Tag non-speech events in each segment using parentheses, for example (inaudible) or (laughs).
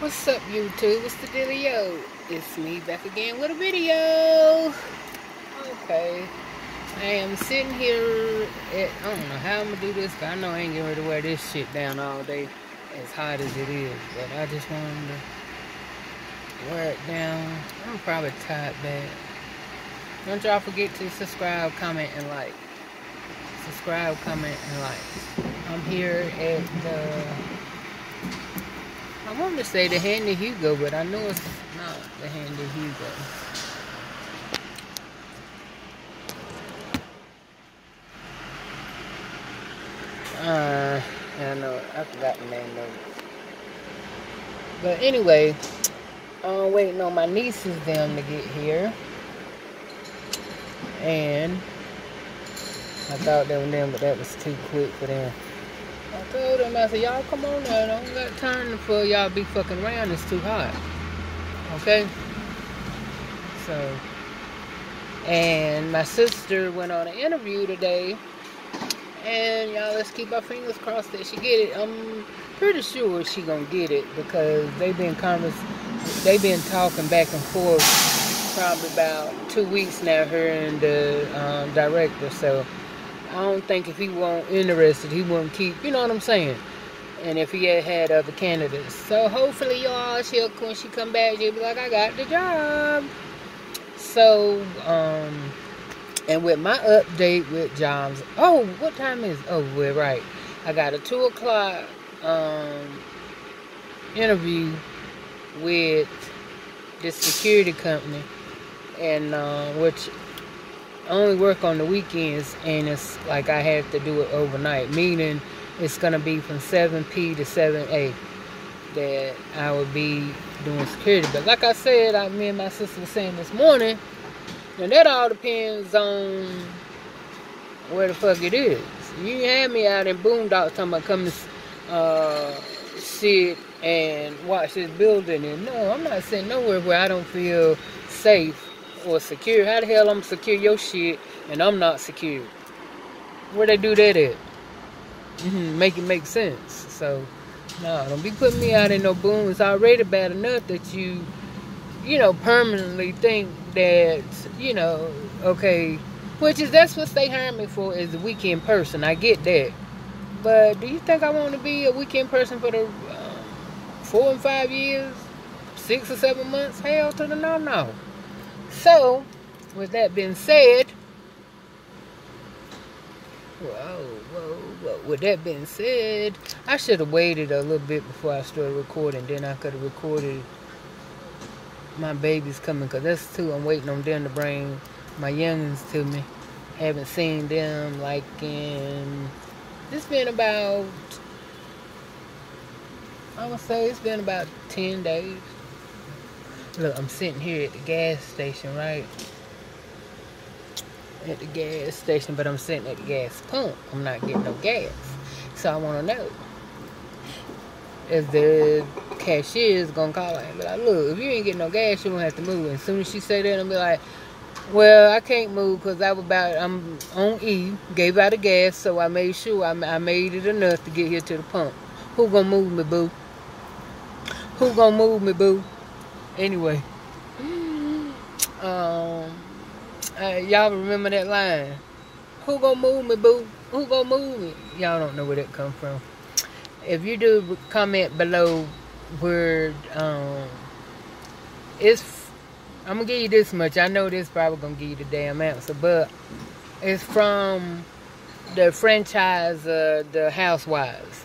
What's up, YouTube? It's the dealio? It's me back again with a video. Okay. I am sitting here at, I don't know how I'm gonna do this, but I know I ain't getting ready to wear this shit down all day as hot as it is. But I just wanted to wear it down. I'm probably tired back. Don't y'all forget to subscribe, comment, and like. Subscribe, comment, and like. I'm here at the I want to say the Handy Hugo, but I know it's not the Handy Hugo. Uh, I know, I forgot the name of it. But anyway, I'm waiting on my nieces them to get here. And I thought they were them, but that was too quick for them. Told him, I said, y'all come on now. Don't got time for y'all be fucking around. It's too hot. Okay? So, and my sister went on an interview today. And y'all, let's keep our fingers crossed that she get it. I'm pretty sure she gonna get it because they've been convers they've been talking back and forth probably about two weeks now, her and the um, director. So I don't think if he weren't interested, he wouldn't keep, you know what I'm saying? And if he had had other candidates. So hopefully y'all, she'll, when she come back, she'll be like, I got the job. So, um, and with my update with jobs, oh, what time is, oh, we're right. I got a 2 o'clock, um, interview with this security company. And, uh, which only work on the weekends and it's like I have to do it overnight, meaning it's going to be from 7p to 7a that I would be doing security. But like I said, I, me and my sister were saying this morning, and that all depends on where the fuck it is. You have me out in Boondocks talking about coming uh, sit and watch this building, and no, I'm not sitting nowhere where I don't feel safe or secure. How the hell I'm secure your shit and I'm not secure? Where they do that at? Mm-hmm, make it make sense. So, no, don't be putting me out in no boom. It's already bad enough that you, you know, permanently think that, you know, okay, which is that's what they hired me for is a weekend person. I get that. But do you think I want to be a weekend person for the um, four and five years, six or seven months? Hell to the no, no. So, with that being said, whoa, whoa, whoa. With that being said, I should have waited a little bit before I started recording. Then I could have recorded my babies coming, because that's two. I'm waiting on them to bring my youngins to me. Haven't seen them like in. It's been about. I would say it's been about 10 days. Look, I'm sitting here at the gas station, right? At the gas station, but I'm sitting at the gas pump. I'm not getting no gas. So I want to know if the cashier is going to call and be like, look, if you ain't getting no gas, you don't have to move. And as soon as she say that, I'll be like, well, I can't move because I was about, I'm on E, gave out the gas, so I made sure I, I made it enough to get here to the pump. Who gonna move me, boo? Who gonna move me, boo? Anyway, (gasps) um, uh, y'all remember that line? Who gonna move me, boo? Who gonna move me? Y'all don't know where that come from. If you do comment below where um, it's, I'm gonna give you this much. I know this probably gonna give you the damn answer, but it's from the franchise, uh, the Housewives.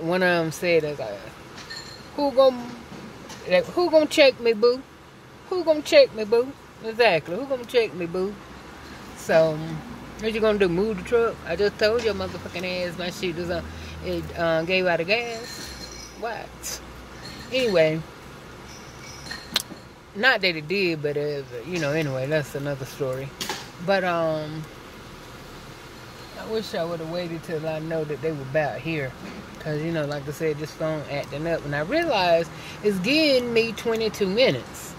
One of them said, like, "Who gonna like, who gonna check me, boo? Who gonna check me, boo? Exactly. Who gonna check me, boo? So, what you gonna do? Move the truck? I just told your motherfucking ass my shit was on. It uh, gave out of gas. What? Anyway, not that it did, but uh, you know. Anyway, that's another story. But um, I wish I would have waited till I know that they were about here. Because, you know, like I said, this phone acting up. And I realized it's getting me 22 minutes.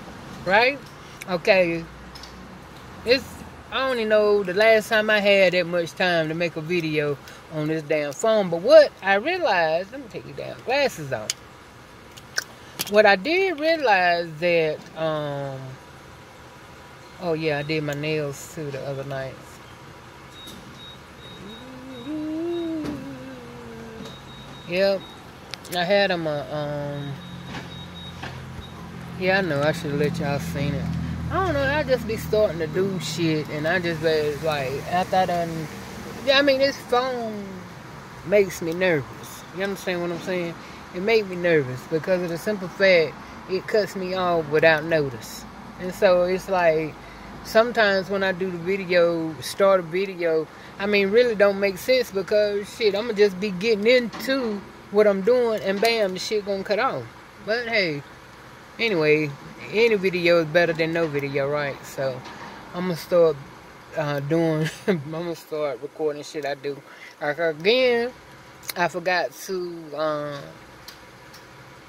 Right? Okay. It's, I only know the last time I had that much time to make a video on this damn phone. But what I realized, let me take your damn glasses off. what I did realize that, um, oh yeah, I did my nails too the other night. Yep, I had him uh, um, yeah, I know, I should let y'all seen it. I don't know, I just be starting to do shit, and I just like, after I done, yeah, I mean, this phone makes me nervous. You understand what I'm saying? It made me nervous because of the simple fact it cuts me off without notice. And so it's like sometimes when I do the video, start a video, I mean, really don't make sense because shit, I'm gonna just be getting into what I'm doing and bam, the shit gonna cut off. But hey, anyway, any video is better than no video, right? So I'm gonna start uh, doing, (laughs) I'm gonna start recording shit I do. Like again, I forgot to um,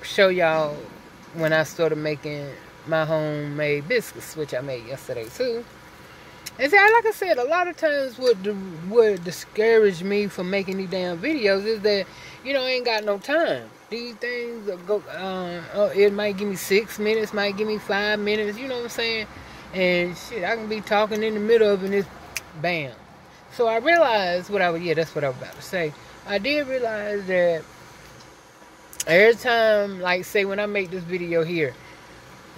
show y'all when I started making my homemade biscuits, which I made yesterday too. And see, like I said, a lot of times what would discourage me from making these damn videos is that, you know, I ain't got no time. These things go, uh, oh, it might give me six minutes, might give me five minutes, you know what I'm saying? And shit, I can be talking in the middle of it and it's bam. So I realized what I was, yeah, that's what I was about to say. I did realize that every time, like say when I make this video here,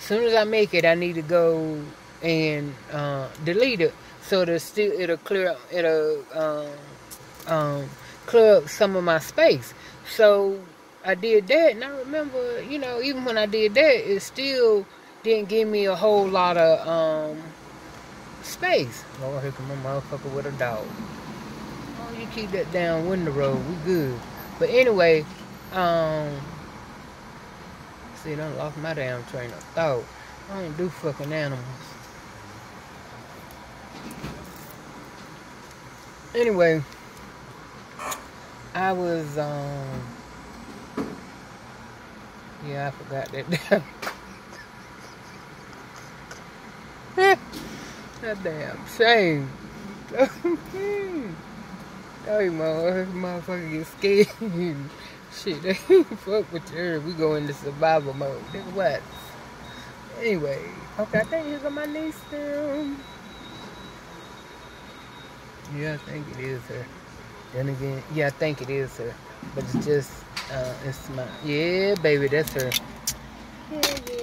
as soon as I make it, I need to go and uh, delete it so it'll still it'll clear up it'll um, um, clear up some of my space. So I did that, and I remember, you know, even when I did that, it still didn't give me a whole lot of um, space. Lord, here come a motherfucker with a dog. Oh, you keep that down window road, we good. But anyway, um, see, I lost my damn train of thought. I don't do fucking animals. Anyway, I was, um, yeah, I forgot that. (laughs) that damn shame. (laughs) oh, you motherfucker get scared. (laughs) Shit, (laughs) they fuck with you. We go into survival mode. What? Anyway, okay, I think he's on my niece now. Yeah, I think it is her. Then again, yeah, I think it is her. But it's just, uh, it's my, yeah, baby, that's her. Yeah,